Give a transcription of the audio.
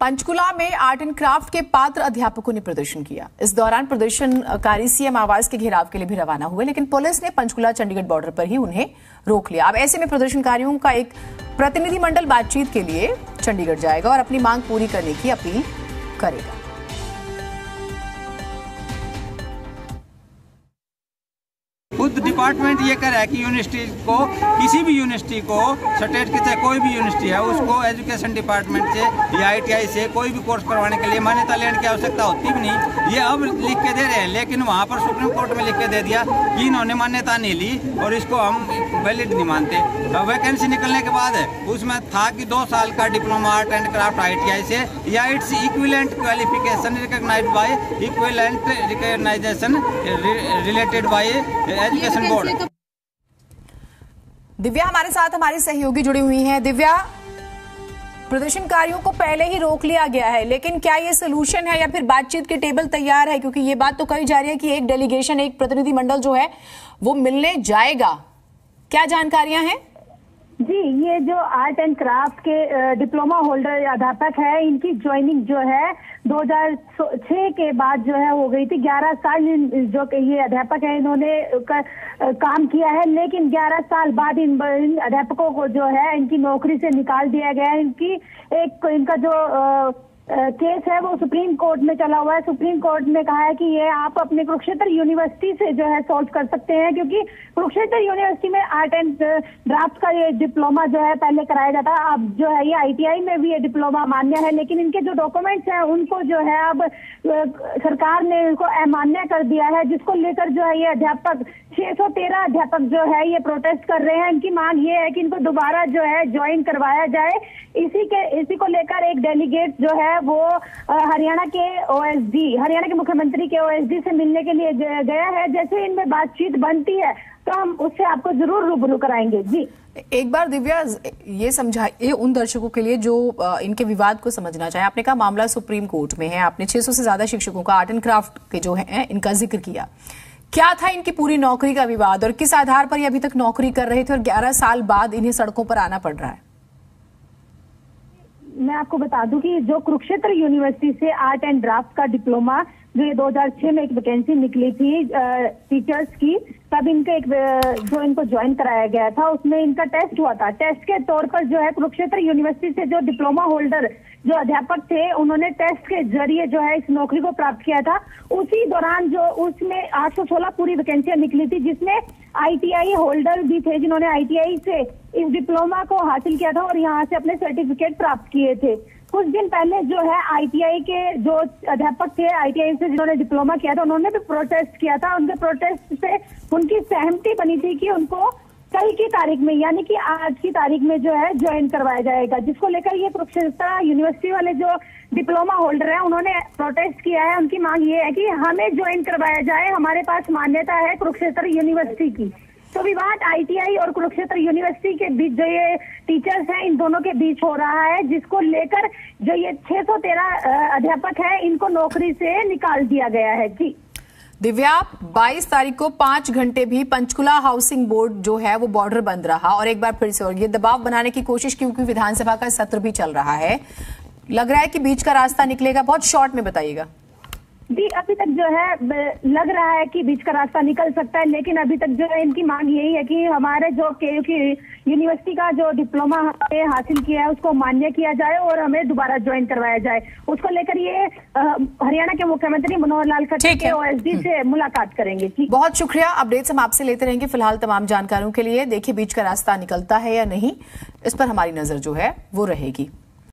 पंचकुला में art and craft के पात्र अध्यापकों ने प्रदर्शन किया। इस दौरान प्रदर्शनकारी सीएम आवास के घेराव के लिए भी रवाना हुए, लेकिन पुलिस ने पंचकुला चंडीगढ़ बॉर्डर पर ही उन्हें रोक लिया। अब ऐसे में प्रदर्शनकारियों का एक प्रतिनिधिमंडल बातचीत के लिए चंडीगढ़ जाएगा और अपनी मांग पूरी करने की अपील करेगा। डिपार्टमेंट ये कर कि यूनिवर्सिटी को, किसी भी यूनिवर्सिटी को, स्टेट की चाहे कोई भी यूनिवर्सिटी है, उसको एजुकेशन डिपार्टमेंट से या आईटीआई से कोई भी कोर्स करवाने के लिए मान्यता लेने की आवश्यकता होती भी नहीं। ये अब लिख के दे रहे हैं, लेकिन वहाँ पर सुप्रीम कोर्ट में लिख के दे दिया कि इन्होंने मान्यता नहीं ली और इसको हम वैलिड नहीं मानते। वैकेंसी निकलने के बाद उसमें था कि दो साल का diploma art and craft ITI से या its equivalent qualification recognise by equivalent recognisation related by education board Divya हमारे साथ हमारी सहयोगी जुड़ी हुई हैं। दिव्या प्रदर्शनकारियों को पहले ही रोक लिया गया है लेकिन क्या ये सोल्यूशन है या फिर बातचीत की टेबल तैयार है? क्योंकि ये बात तो कही जा रही है कि एक डेलीगेशन एक प्रतिनिधिमंडल जो है वो मिलने जाएगा। क्या जानकारियाँ हैं? जी ये जो आर्ट एंड क्राफ्ट के डिप्लोमा होल्डर अध्यापक है इनकी ज्वाइनिंग जो है 2006 के बाद जो है हो गई थी। 11 साल जो ये अध्यापक है इन्होंने काम किया है लेकिन 11 साल बाद इन, इन अध्यापकों को जो है इनकी नौकरी से निकाल दिया गया है। इनकी एक इनका जो केस है, वो सुप्रीम कोर्ट में चला हुआ है। सुप्रीम कोर्ट ने कहा है कि ये आप अपने कुरुक्षेत्र यूनिवर्सिटी से जो है सॉल्व कर सकते हैं, क्योंकि कुरुक्षेत्र यूनिवर्सिटी में आर्ट एंड ड्राफ्ट का ये डिप्लोमा जो है पहले कराया जाता है अब जो है ये आईटीआई में भी ये डिप्लोमा मान्य है, लेकिन इनके जो डॉक्यूमेंट्स हैं, उनको जो है अब सरकार ने इनको अमान्य कर दिया है, जिसको लेकर जो है ये अध्यापक 613 अध्यापक जो है ये प्रोटेस्ट कर रहे हैं। इनकी मांग ये है कि इनको दोबारा जो है ज्वाइन करवाया जाए। इसी के, इसी को लेकर एक डेलीगेट जो है वो हरियाणा के ओएसडी हरियाणा के मुख्यमंत्री के ओएसडी से मिलने के लिए गया है। जैसे इनमें बातचीत बनती है तो हम उससे आपको ज़रूर रूबरू कराएँगे। जी। एक बार दिव्या, ये समझाइए उन दर्शकों के लिए जो इनके विवाद को समझना चाहे। आपने कहा मामला सुप्रीम कोर्ट में है। आपने 600 से ज़्यादा शिक्षकों का आर्ट एंड क्राफ्ट के जो है, इनका ज़िक्र किया। क्या था इनकी पूरी नौकरी का विवाद? और किस आधार पर ये अभी तक नौकरी कर रहे थे? और 11 साल बाद इन्हें सड़कों पर आना पड़ रहा है। मैं आपको बता दूँ कि जो कुरुक्षेत्र यूनिवर्सिटी से आर्ट एंड ड्राफ्ट का डिप्लोमा जो ये 2006 में एक वैकेंसी निकली थी टीचर्स की, तब इनके एक जो इनको ज्वाइन कराया गया था, उसमें इनका टेस्ट हुआ था। टेस्ट के तौर पर जो है कुरुक्षेत्र यूनिवर्सिटी से जो डिप्लोमा होल्डर जो अध्यापक थे, उन्होंने टेस्ट के ज़रिए जो है इस नौकरी को प्राप्त किया था। उसी दौरान जो उसमें 816 पूरी वैकेंसियाँ निकली थी, जिसमें आईटीआई होल्डर भी थे जिन्होंने आईटीआई से इस डिप्लोमा को हासिल किया था और यहाँ से अपने सर्टिफिकेट प्राप्त किए थे। कुछ दिन पहले जो है आईटीआई के जो अध्यापक थे आईटीआई से जिन्होंने डिप्लोमा किया था, उन्होंने भी प्रोटेस्ट किया था। उनके प्रोटेस्ट से उनकी सहमति बनी थी कि उनको कल की तारीख में, यानी कि आज की तारीख में जो है ज्वाइन करवाया जाएगा, जिसको लेकर ये कुरुक्षेत्र यूनिवर्सिटी वाले जो डिप्लोमा होल्डर है, उन्होंने प्रोटेस्ट किया है। उनकी मांग ये है कि हमें ज्वाइन करवाया जाए। हमारे पास मान्यता है कुरुक्षेत्र यूनिवर्सिटी की। तो विवाद आईटीआई और कुरुक्षेत्र यूनिवर्सिटी के बीच जो ये टीचर्स हैं, इन दोनों के बीच हो रहा है, जिसको लेकर जो ये 613 अध्यापक है, इनको नौकरी से निकाल दिया गया है जी दिव्या 22 तारीख को पाँच घंटे भी पंचकुला हाउसिंग बोर्ड जो है, वो बॉर्डर बंद रहा। और एक बार फिर से, और ये दबाव बनाने की कोशिश, क्योंकि विधानसभा का सत्र भी चल रहा है। लग रहा है कि बीच का रास्ता निकलेगा। बहुत शॉर्ट में बताइएगा। जी अभी तक जो है लग रहा है कि बीच का रास्ता निकल सकता है लेकिन अभी तक जो है इनकी मांग यही है कि हमारे जो क्योंकि यूनिवर्सिटी का जो डिप्लोमा हमने हासिल किया है उसको मान्य किया जाए और हमें दोबारा ज्वाइन करवाया जाए। उसको लेकर ये हरियाणा के मुख्यमंत्री मनोहर लाल खट्टर के ओएसडी हम्म। से मुलाकात करेंगे बहुत शुक्रिया। अपडेट्स हम आपसे लेते रहेंगे फ़िलहाल तमाम जानकारियों के लिए। देखिए बीच का रास्ता निकलता है या नहीं इस पर हमारी नज़र जो है वो रहेगी।